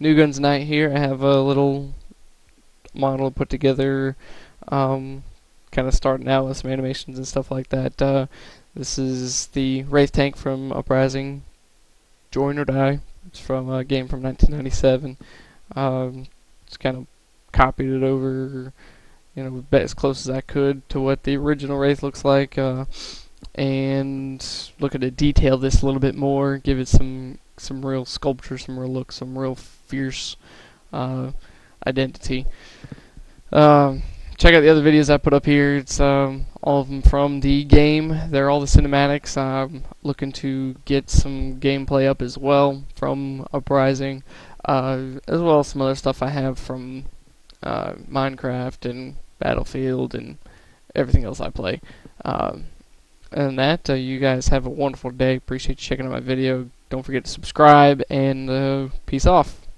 New Guns Night here. I have a little model put together, um, kind of starting out with some animations and stuff like that. Uh, this is the Wraith tank from Uprising, Join or Die. It's from a game from 1997. Um, just kind of copied it over, you know, as close as I could to what the original Wraith looks like. Uh, and looking to detail this a little bit more, give it some some real sculpture, some real look, some real fierce uh, identity. Um, check out the other videos I put up here. It's um, all of them from the game. They're all the cinematics. I'm looking to get some gameplay up as well from Uprising, uh, as well as some other stuff I have from uh, Minecraft and Battlefield and everything else I play. Um, and that, uh, you guys have a wonderful day. Appreciate you checking out my video. Don't forget to subscribe and uh, peace off.